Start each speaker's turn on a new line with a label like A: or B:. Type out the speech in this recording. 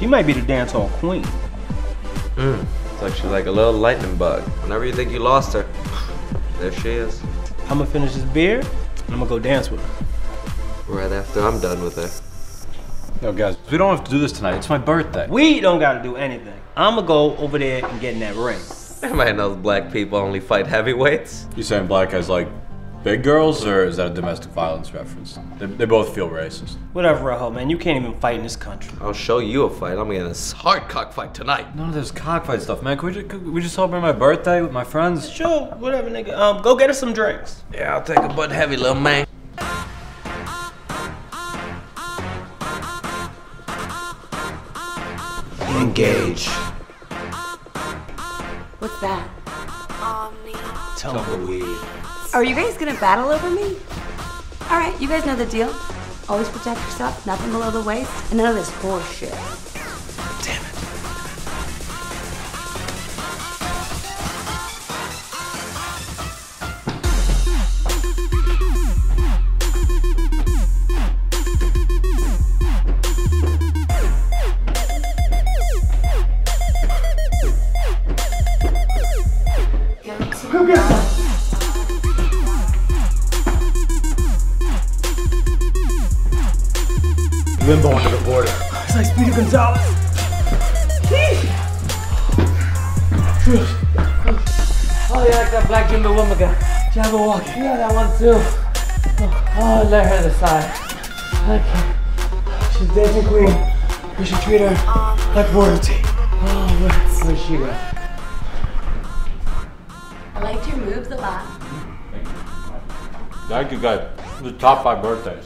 A: She might be the dance hall queen.
B: Mm. It's like she's like a little lightning bug. Whenever you think you lost her, there she is.
A: I'm gonna finish this beer, and I'm gonna go dance with her.
B: Right after I'm done with her.
C: Yo, guys, we don't have to do this tonight. It's my birthday.
A: We don't gotta do anything. I'm gonna go over there and get in that ring.
B: Everybody knows black people only fight heavyweights.
C: You saying black guys like big girls, or is that a domestic violence reference? They, they both feel racist.
A: Whatever, Rahul, man. You can't even fight in this country.
B: I'll show you a fight. I'm getting this hard cockfight tonight.
C: None of this cockfight stuff, man. Can we, just, can we just celebrate my birthday with my friends?
A: Sure, whatever, nigga. Um, go get us some drinks.
B: Yeah, I'll take a Bud Heavy, little man.
A: Engage.
D: What's that?
A: Tumbleweave.
D: Are you guys gonna battle over me? Alright, you guys know the deal. Always protect yourself, nothing below the waist, and none of this horse
A: Limbo under the border. It's like Speedy Gonzalez.
E: Oh, yeah, like that black Jimbo woman guy. Jabberwocky. Yeah, that one too. Oh, let her decide. Okay.
A: She's dancing queen. We should treat her like royalty.
E: Oh, where, where's she go?
D: I liked your moves a lot.
C: Thank you, guys. The top five birthdays.